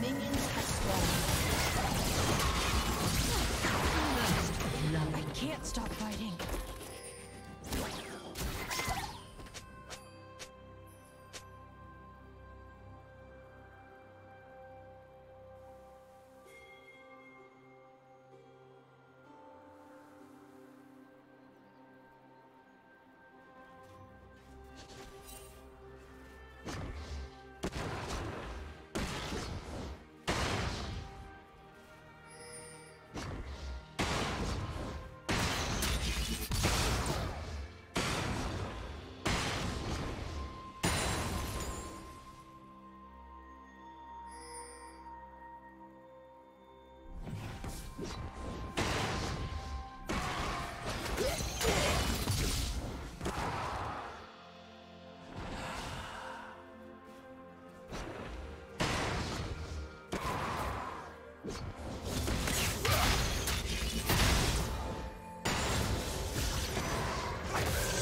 Minions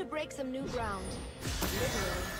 To break some new ground. Literally.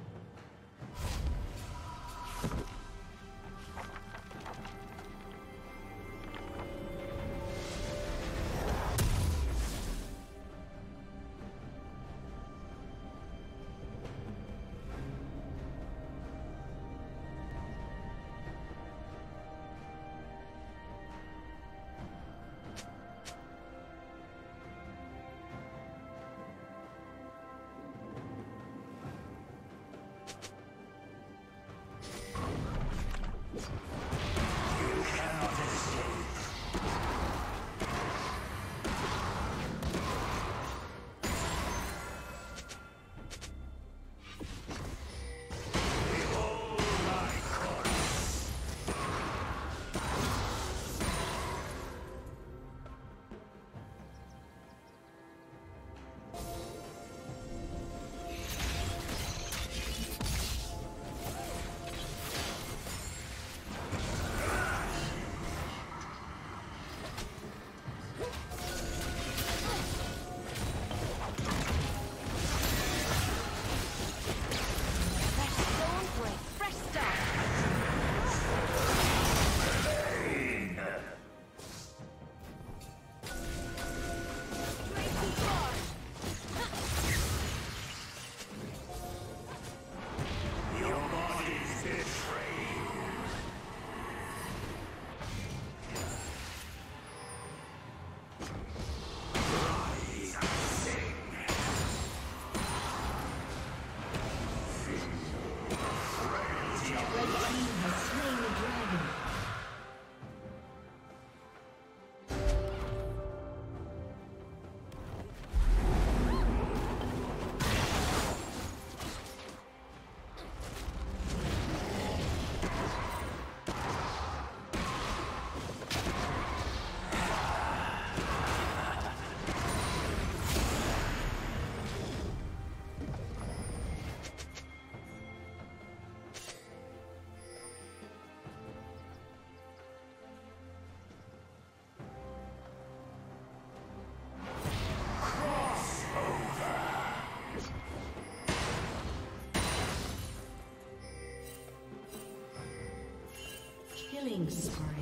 Killing spree.